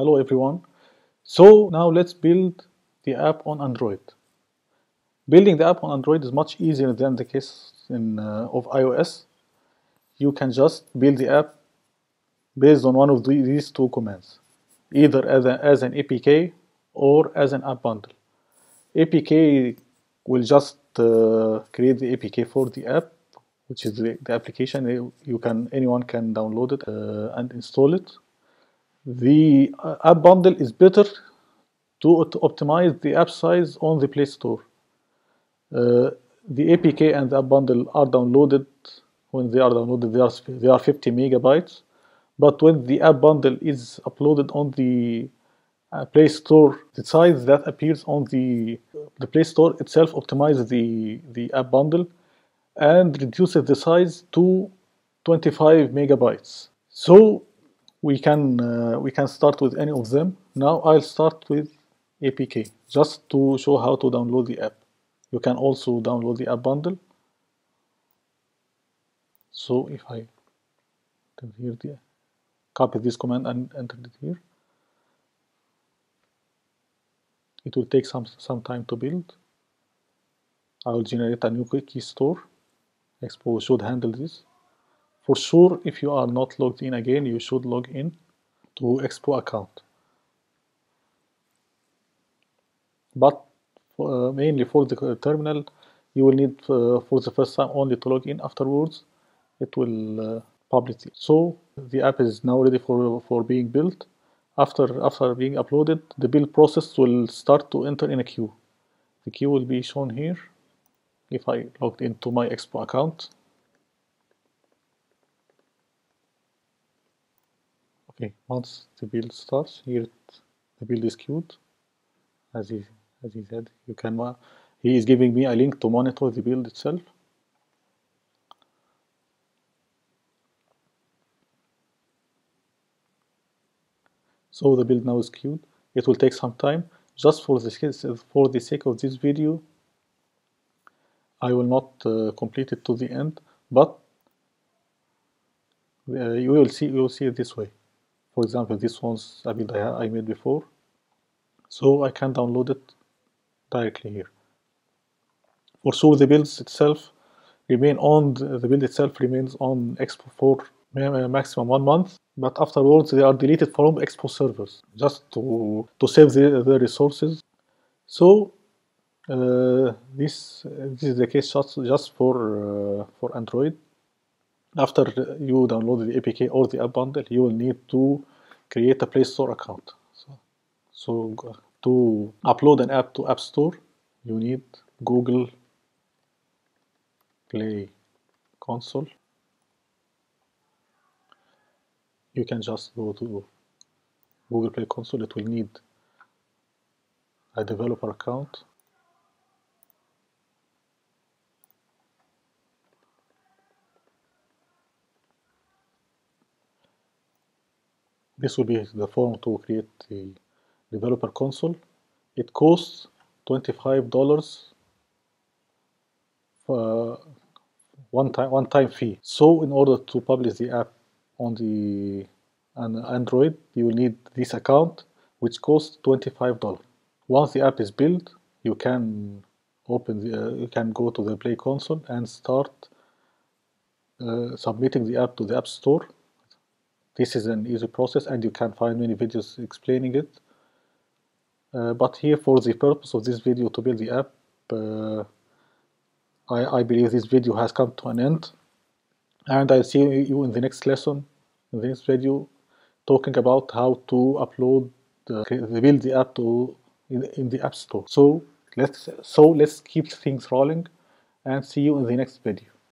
Hello everyone. So now let's build the app on Android. Building the app on Android is much easier than the case in, uh, of iOS. You can just build the app based on one of the, these two commands, either as, a, as an APK or as an app bundle. APK will just uh, create the APK for the app, which is the, the application. You can anyone can download it uh, and install it. The uh, app bundle is better to, to optimize the app size on the Play Store. Uh, the APK and the app bundle are downloaded when they are downloaded. They are, they are 50 megabytes. But when the app bundle is uploaded on the uh, Play Store the size that appears on the the Play Store itself optimizes the the app bundle and reduces the size to 25 megabytes. So we can uh, we can start with any of them. Now I'll start with APK just to show how to download the app. You can also download the app bundle. So if I here the copy this command and enter it here. It will take some some time to build. I will generate a new key store. Expo should handle this for sure if you are not logged in again you should log in to Expo account. But uh, mainly for the terminal you will need uh, for the first time only to log in afterwards. It will uh, publish it. so the app is now ready for for being built. After after being uploaded the build process will start to enter in a queue. The queue will be shown here if I logged into my Expo account okay once the build starts here the build is queued. As he as he said you can he is giving me a link to monitor the build itself. So the build now is queued. It will take some time. Just for the for the sake of this video I will not uh, complete it to the end but uh, you will see you will see it this way for example this one's a build I, I made before. So I can download it directly here. For sure the builds itself remain on the build itself remains on Expo for maximum one month but afterwards they are deleted from Expo servers just to to save the, the resources. So uh, this this is the case just, just for uh, for Android after you download the APK or the app bundle you will need to create a Play Store account. So, so uh, to upload an app to App Store you need Google Play Console. You can just go to Google Play Console. It will need a developer account this will be the form to create the developer console. It costs $25 for one time one time fee. So in order to publish the app on the Android you will need this account which costs $25 once the app is built you can open the uh, you can go to the play console and start uh, submitting the app to the app store this is an easy process and you can find many videos explaining it. Uh, but here for the purpose of this video to build the app uh, I, I believe this video has come to an end. And I'll see you in the next lesson in the next video talking about how to upload the, build the app to in, in the app store. So let's so let's keep things rolling and see you in the next video